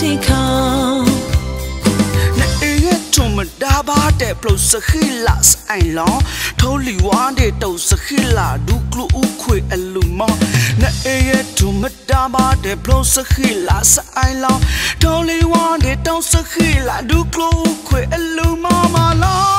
စေခေါနေရချုံမဒါဘာတဲ့ပလုစခိလာစအိုင်လောထိုးလီဝါတဲ့တုတ်စခိလာဒုကလူဥခွေအလူမောနေရချုံမဒါဘာတဲ့ပလုစခိလာစအိုင်လောထိုးလီဝါတဲ့တုတ်စခိလာဒုကလူဥခွေအလူမောမလော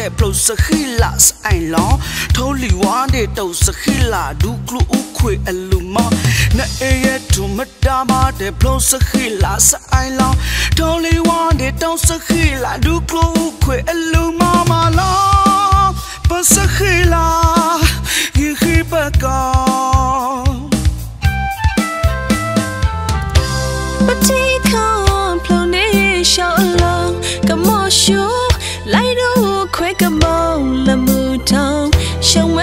တဲ့ပလုစခိလာစအိုင်လောထိုးလီဝါနေတုတ်စခိလာဒူကလူဥခွေအလူမနအေရထုမတာမတဲ့ပလုစခိလာစအိုင်လောထိုးလီဝါနေတုတ်စခိလာဒူကလူဥခွေအလူမမလောပစခိလာယခိပကော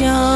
ilusión.